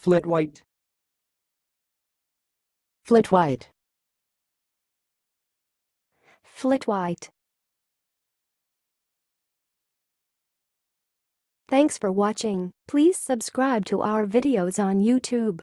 Flit white. Flit white. Flit white. Thanks for watching. Please subscribe to our videos on YouTube.